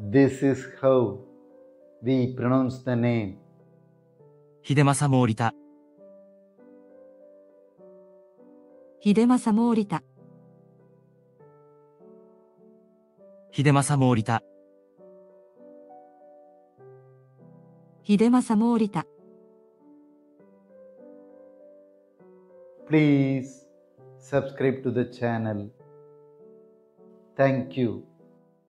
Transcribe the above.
This is how we pronounce the name. Hidemasa Morita。秀政も降りた。Hidemasa Morita。秀政も降りた。Please subscribe to the channel. Thank you.